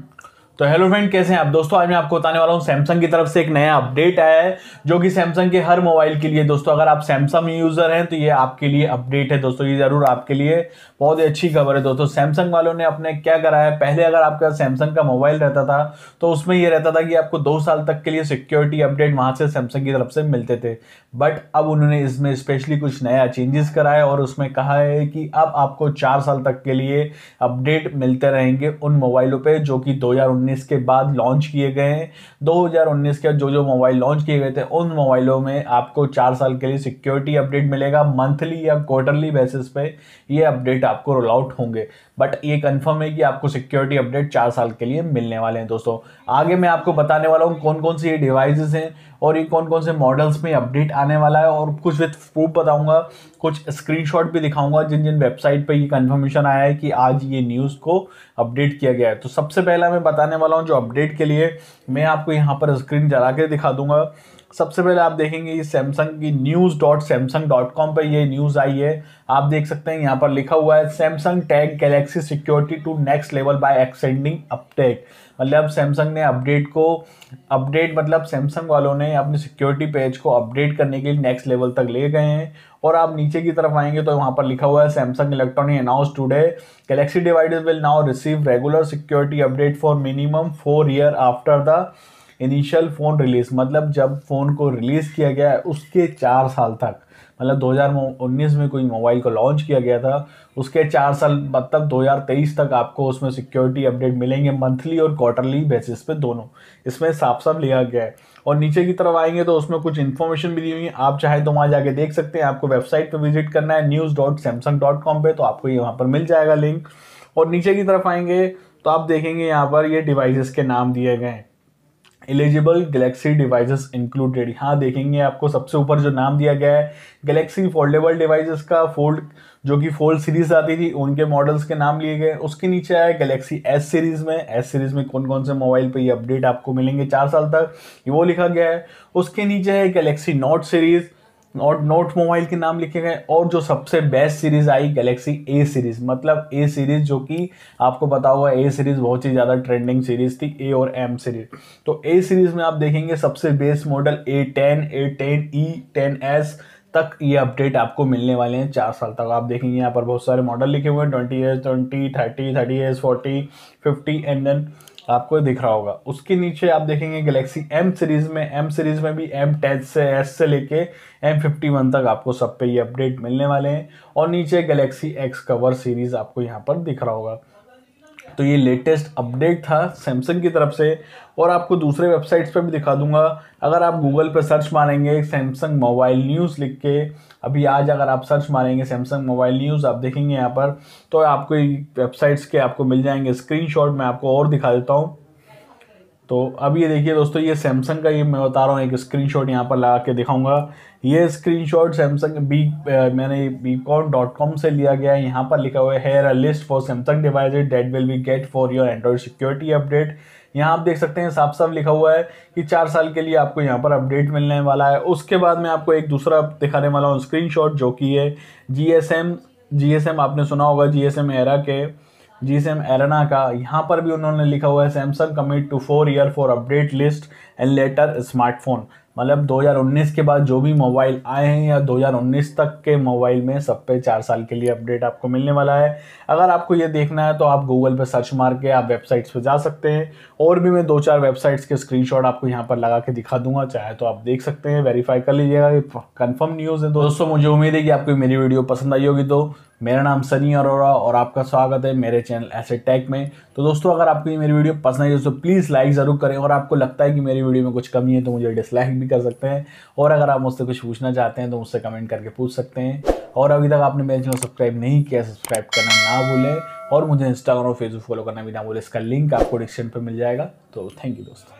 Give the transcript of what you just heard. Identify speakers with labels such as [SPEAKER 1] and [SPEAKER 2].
[SPEAKER 1] Mm-hmm. तो hello friend, कैसे हैं आप? दोस्तों, आज मैं आपको बताने वाला हूँ सैमसंग की तरफ़ से एक नया अपडेट आया है, जो कि सैमसंग के हर मोबाइल के लिए, दोस्तों, अगर आप सैमसंग यूज़र हैं तो ये आपके लिए अपडेट है, दोस्तों, ये ज़रूर आपके लिए बहुत ही अच्छी खबर है, दोस्तों। सैमसंग वालों ने अपने क्या करा है? पहले अगर आपके पास सैमसंग का मोबाइल रहता था तो उसमें यह रहता था कि आपको दो साल तक के लिए सिक्योरिटी अपडेट वहाँ से सैमसंग की तरफ़ से मिलते थे। बट अब उन्होंने इसमें स्पेशली कुछ नया चेंजेस कराया और उसमें कहा है कि अब आपको चार साल तक के लिए अपडेट मिलते रहेंगे उन मोबाइलों पर जो कि 2019 के बाद लॉन्च किए गए हैं। 2019 के जो जो मोबाइल लॉन्च किए गए थे, उन मोबाइलों में आपको चार साल के लिए सिक्योरिटी अपडेट मिलेगा मंथली या क्वार्टरली बेसिस पे ये अपडेट आपको रोल आउट होंगे। बट ये कंफर्म है कि आपको सिक्योरिटी अपडेट चार साल के लिए मिलने वाले हैं दोस्तों। आगे मैं आपको बताने वाला हूँ कौन कौन से ये डिवाइसेस हैं और ये कौन कौन से मॉडल्स में अपडेट आने वाला है और कुछ विथ प्रूफ बताऊँगा, कुछ स्क्रीनशॉट भी दिखाऊँगा जिन जिन वेबसाइट पर ये कन्फर्मेशन आया है कि आज ये न्यूज़ को अपडेट किया गया है। तो सबसे पहला मैं बताने वाला हूँ जो अपडेट के लिए, मैं आपको यहाँ पर स्क्रीन जला के दिखा दूँगा। सबसे पहले आप देखेंगे सैमसंग की news dot Samsung dot com पर ये न्यूज़ आई है। आप देख सकते हैं, यहाँ पर लिखा हुआ है Samsung tag Galaxy security to next level by extending update मतलब सैमसंग ने अपडेट को अपडेट मतलब सैमसंग वालों ने अपने सिक्योरिटी पेज को अपडेट करने के लिए नेक्स्ट लेवल तक ले गए हैं। और आप नीचे की तरफ़ आएँगे तो वहाँ पर लिखा हुआ है Samsung electronic announce today Galaxy devices will now receive regular security update for minimum four year after the initial phone release मतलब जब फ़ोन को रिलीज़ किया गया है उसके चार साल तक मतलब 2019 में कोई मोबाइल को लॉन्च किया गया था, उसके चार साल मतलब 2023 तक आपको उसमें सिक्योरिटी अपडेट मिलेंगे मंथली और क्वार्टरली बेसिस पे दोनों। इसमें साफ़ साफ़ लिया गया है। और नीचे की तरफ़ आएँगे तो उसमें कुछ इन्फॉर्मेशन भी दी हुई है, आप चाहे तो वहाँ जाके देख सकते हैं, आपको वेबसाइट पर विज़िट करना है, news dot Samsung dot com पर तो आपको ये वहाँ पर मिल जाएगा लिंक। और नीचे की तरफ़ आएँगे तो आप देखेंगे यहाँ पर ये डिवाइसेस के नाम दिए गए हैं। एलिजिबल गैलेक्सी डिवाइसेस इंक्लूडेड यहाँ देखेंगे आपको सबसे ऊपर जो नाम दिया गया है गैलेक्सी फोल्डेबल डिवाइसेस का फोल्ड जो कि फोल्ड सीरीज़ आती थी, उनके मॉडल्स के नाम लिए गए। उसके नीचे आया गैलेक्सी एस सीरीज़ में। एस सीरीज़ में कौन कौन से मोबाइल पर ये अपडेट आपको मिलेंगे चार साल तक वो लिखा गया है। उसके नीचे है गैलेक्सी नोट सीरीज़ और नोट मोबाइल के नाम लिखे गए, और जो सबसे बेस्ट सीरीज़ आई गैलेक्सी ए सीरीज़ मतलब ए सीरीज़ जो कि आपको पता होगा ए सीरीज़ बहुत ही ज़्यादा ट्रेंडिंग सीरीज़ थी ए और एम सीरीज़ तो ए सीरीज़ में आप देखेंगे सबसे best model A ten A ten E ten S तक ये अपडेट आपको मिलने वाले हैं चार साल तक. आप देखेंगे यहाँ पर बहुत सारे मॉडल लिखे हुए हैं twenty S twenty thirty thirty S forty fifty and then आपको दिख रहा होगा। उसके नीचे आप देखेंगे गैलेक्सी एम सीरीज़ में एम सीरीज़ में भी एम टेन से एस से लेके एम फिफ्टी वन तक आपको सब पे ये अपडेट मिलने वाले हैं। और नीचे गैलेक्सी एक्स कवर सीरीज़ आपको यहाँ पर दिख रहा होगा। तो ये लेटेस्ट अपडेट था सैमसंग की तरफ़ से। और आपको दूसरे वेबसाइट्स पर भी दिखा दूँगा। अगर आप गूगल पर सर्च मारेंगे सैमसंग मोबाइल न्यूज़ लिख के, अभी आज अगर आप सर्च मारेंगे सैमसंग मोबाइल न्यूज़ आप देखेंगे यहाँ पर तो आपको वेबसाइट्स के आपको मिल जाएँगे। स्क्रीनशॉट मैं आपको और दिखा देता हूँ। तो अब ये देखिए दोस्तों, ये सैमसंग का ये मैं बता रहा हूँ, एक स्क्रीनशॉट यहाँ पर लगा के दिखाऊँगा। ये स्क्रीनशॉट सैमसंग बी मैंने बीकॉन डॉट कॉम से लिया गया है। यहाँ पर लिखा हुआ है here a list for Samsung devices that will be get for your Android security update यहाँ आप देख सकते हैं, साफ़ साफ़ लिखा हुआ है कि चार साल के लिए आपको यहाँ पर अपडेट मिलने वाला है। उसके बाद मैं आपको एक दूसरा दिखाने वाला हूँ स्क्रीन जो कि है जी एस एम आपने सुना होगा जी एस एम एरा के। जी सेम एरना का, यहाँ पर भी उन्होंने लिखा हुआ है Samsung commit to four year for update list and later smartphone मतलब 2019 के बाद जो भी मोबाइल आए हैं या 2019 तक के मोबाइल में सब पे चार साल के लिए अपडेट आपको मिलने वाला है। अगर आपको ये देखना है तो आप गूगल पे सर्च मार के आप वेबसाइट्स पे जा सकते हैं। और भी मैं दो चार वेबसाइट्स के स्क्रीनशॉट आपको यहाँ पर लगा के दिखा दूँगा, चाहे तो आप देख सकते हैं वेरीफाई कर लीजिएगा। कन्फर्म न्यूज़ है दोस्तों, मुझे उम्मीद है कि आपको मेरी वीडियो पसंद आई होगी तो मेरा नाम सनी अरोरा और आपका स्वागत है मेरे चैनल ऐसे टैक में। तो दोस्तों, अगर आपको ये मेरी वीडियो पसंद आई तो प्लीज़ लाइक ज़रूर करें और आपको लगता है कि मेरी वीडियो में कुछ कमी है तो मुझे डिसलाइक भी कर सकते हैं। और अगर आप मुझसे कुछ पूछना चाहते हैं तो मुझसे कमेंट करके पूछ सकते हैं। और अभी तक आपने मेरे चैनल सब्सक्राइब नहीं किया सब्सक्राइब करना ना भूलें। और मुझे इंस्टाग्राम और फेसबुक फॉलो करना भी ना भूलें, इसका लिंक आपको डिस्क्रिप्शन पर मिल जाएगा। तो थैंक यू दोस्तों।